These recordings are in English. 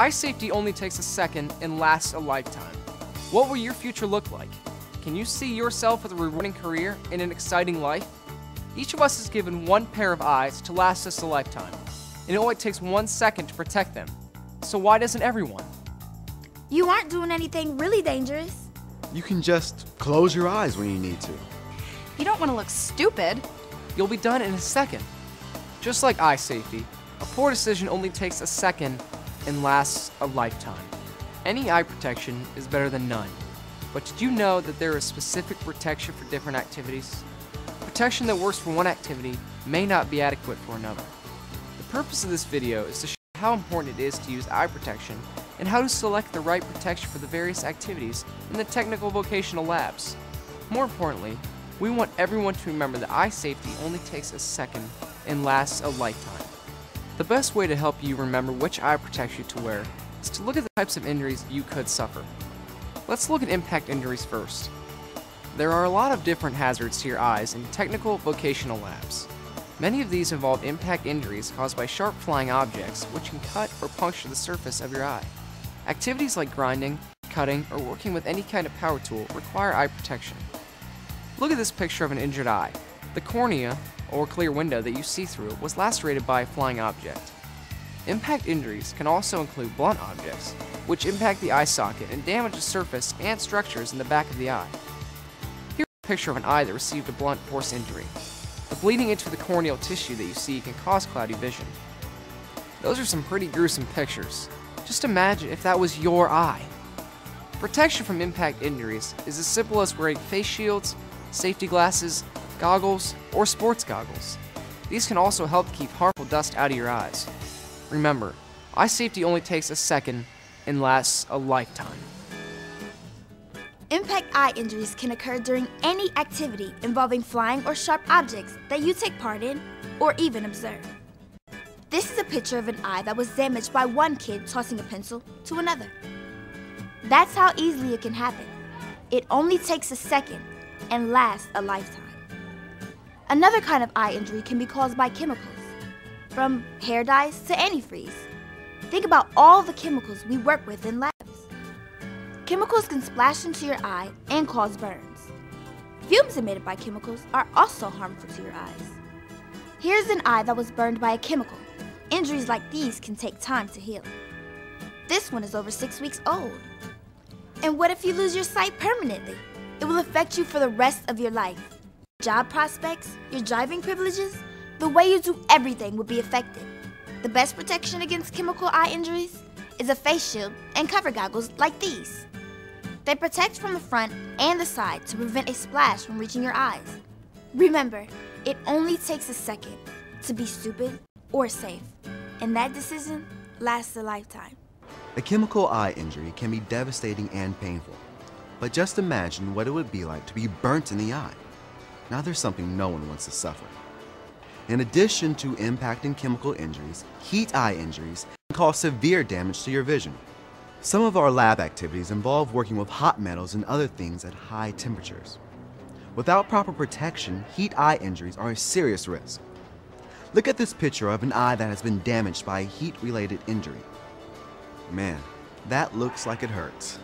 Eye safety only takes a second and lasts a lifetime. What will your future look like? Can you see yourself with a rewarding career and an exciting life? Each of us is given one pair of eyes to last us a lifetime, and it only takes one second to protect them. So why doesn't everyone? You aren't doing anything really dangerous. You can just close your eyes when you need to. You don't want to look stupid. You'll be done in a second. Just like eye safety, a poor decision only takes a second and lasts a lifetime. Any eye protection is better than none. But did you know that there is specific protection for different activities? Protection that works for one activity may not be adequate for another. The purpose of this video is to show how important it is to use eye protection and how to select the right protection for the various activities in the technical vocational labs. More importantly, we want everyone to remember that eye safety only takes a second and lasts a lifetime. The best way to help you remember which eye protection to wear is to look at the types of injuries you could suffer. Let's look at impact injuries first. There are a lot of different hazards to your eyes in technical vocational labs. Many of these involve impact injuries caused by sharp flying objects which can cut or puncture the surface of your eye. Activities like grinding, cutting, or working with any kind of power tool require eye protection. Look at this picture of an injured eye. The cornea, or clear window that you see through, was lacerated by a flying object. Impact injuries can also include blunt objects, which impact the eye socket and damage the surface and structures in the back of the eye. Here's a picture of an eye that received a blunt force injury. The bleeding into the corneal tissue that you see can cause cloudy vision. Those are some pretty gruesome pictures. Just imagine if that was your eye. Protection from impact injuries is as simple as wearing face shields, safety glasses, goggles, or sports goggles. These can also help keep harmful dust out of your eyes. Remember, eye safety only takes a second and lasts a lifetime. Impact eye injuries can occur during any activity involving flying or sharp objects that you take part in or even observe. This is a picture of an eye that was damaged by one kid tossing a pencil to another. That's how easily it can happen. It only takes a second and lasts a lifetime. Another kind of eye injury can be caused by chemicals, from hair dyes to antifreeze. Think about all the chemicals we work with in labs. Chemicals can splash into your eye and cause burns. Fumes emitted by chemicals are also harmful to your eyes. Here's an eye that was burned by a chemical. Injuries like these can take time to heal. This one is over six weeks old. And what if you lose your sight permanently? It will affect you for the rest of your life. Job prospects, your driving privileges, the way you do everything will be affected. The best protection against chemical eye injuries is a face shield and cover goggles like these. They protect from the front and the side to prevent a splash from reaching your eyes. Remember, it only takes a second to be stupid or safe, and that decision lasts a lifetime. A chemical eye injury can be devastating and painful. But just imagine what it would be like to be burnt in the eye. Now there's something no one wants to suffer. In addition to impacting chemical injuries, heat eye injuries can cause severe damage to your vision. Some of our lab activities involve working with hot metals and other things at high temperatures. Without proper protection, heat eye injuries are a serious risk. Look at this picture of an eye that has been damaged by a heat-related injury. Man, that looks like it hurts.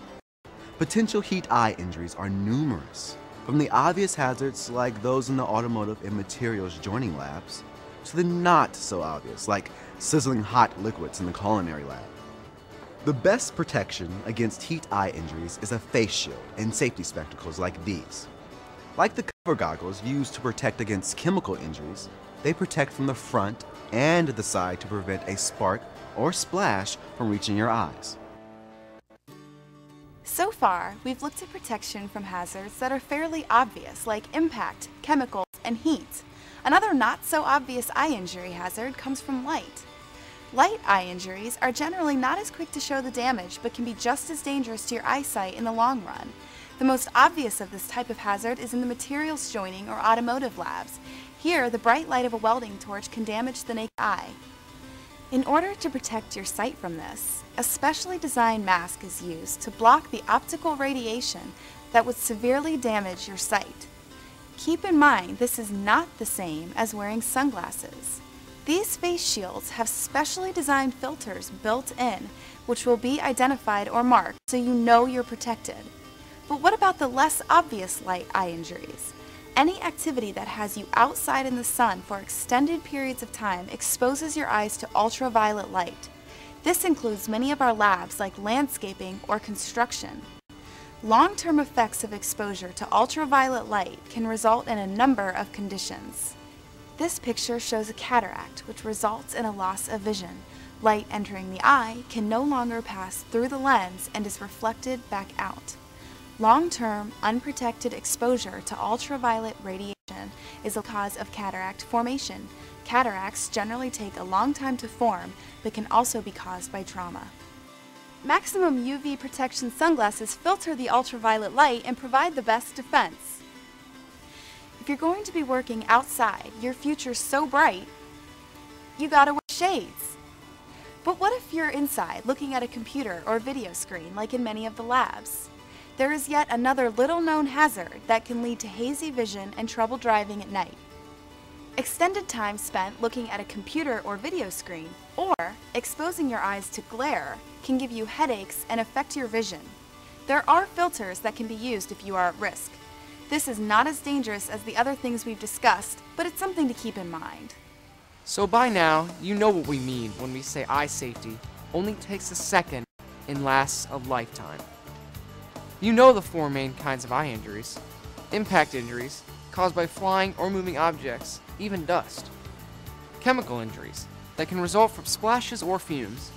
Potential heat eye injuries are numerous, from the obvious hazards like those in the automotive and materials joining labs, to the not so obvious like sizzling hot liquids in the culinary lab. The best protection against heat eye injuries is a face shield and safety spectacles like these. Like the cover goggles used to protect against chemical injuries, they protect from the front and the side to prevent a spark or splash from reaching your eyes. So far, we've looked at protection from hazards that are fairly obvious, like impact, chemicals, and heat. Another not so obvious eye injury hazard comes from light. Light eye injuries are generally not as quick to show the damage, but can be just as dangerous to your eyesight in the long run. The most obvious of this type of hazard is in the materials joining or automotive labs. Here, the bright light of a welding torch can damage the naked eye. In order to protect your sight from this, a specially designed mask is used to block the optical radiation that would severely damage your sight. Keep in mind this is not the same as wearing sunglasses. These face shields have specially designed filters built in, which will be identified or marked so you know you're protected. But what about the less obvious light eye injuries? Any activity that has you outside in the sun for extended periods of time exposes your eyes to ultraviolet light. This includes many of our labs like landscaping or construction. Long-term effects of exposure to ultraviolet light can result in a number of conditions. This picture shows a cataract, which results in a loss of vision. Light entering the eye can no longer pass through the lens and is reflected back out. Long-term, unprotected exposure to ultraviolet radiation is a cause of cataract formation. Cataracts generally take a long time to form, but can also be caused by trauma. Maximum UV protection sunglasses filter the ultraviolet light and provide the best defense. If you're going to be working outside, your future's so bright, you gotta wear shades. But what if you're inside looking at a computer or video screen like in many of the labs? There is yet another little known hazard that can lead to hazy vision and trouble driving at night. Extended time spent looking at a computer or video screen, or exposing your eyes to glare, can give you headaches and affect your vision. There are filters that can be used if you are at risk. This is not as dangerous as the other things we've discussed, but it's something to keep in mind. So by now, you know what we mean when we say eye safety only takes a second and lasts a lifetime. You know the four main kinds of eye injuries. Impact injuries, caused by flying or moving objects, even dust. Chemical injuries, that can result from splashes or fumes.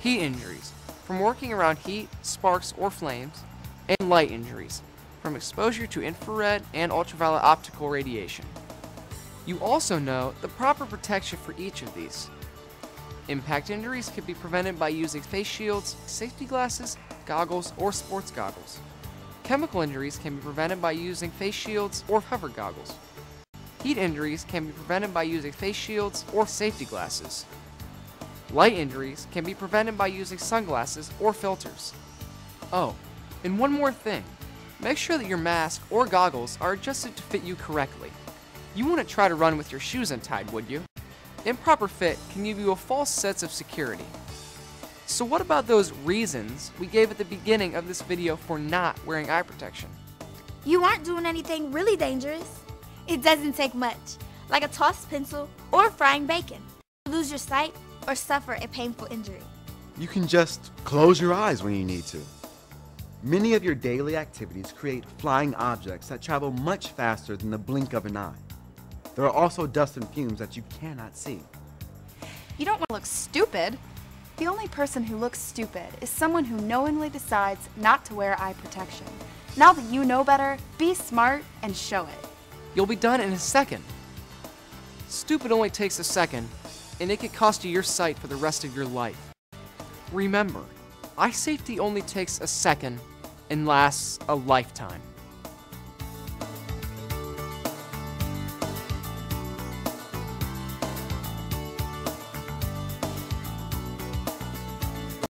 Heat injuries, from working around heat, sparks, or flames. And light injuries, from exposure to infrared and ultraviolet optical radiation. You also know the proper protection for each of these. Impact injuries can be prevented by using face shields, safety glasses, goggles, or sports goggles. Chemical injuries can be prevented by using face shields or cover goggles. Heat injuries can be prevented by using face shields or safety glasses. Light injuries can be prevented by using sunglasses or filters. Oh, and one more thing. Make sure that your mask or goggles are adjusted to fit you correctly. You wouldn't try to run with your shoes untied, would you? Improper fit can give you a false sense of security. So what about those reasons we gave at the beginning of this video for not wearing eye protection? You aren't doing anything really dangerous. It doesn't take much, like a tossed pencil or frying bacon, to lose your sight or suffer a painful injury. You can just close your eyes when you need to. Many of your daily activities create flying objects that travel much faster than the blink of an eye. There are also dust and fumes that you cannot see. You don't want to look stupid. The only person who looks stupid is someone who knowingly decides not to wear eye protection. Now that you know better, be smart and show it. You'll be done in a second. Stupid only takes a second, and it could cost you your sight for the rest of your life. Remember, eye safety only takes a second and lasts a lifetime.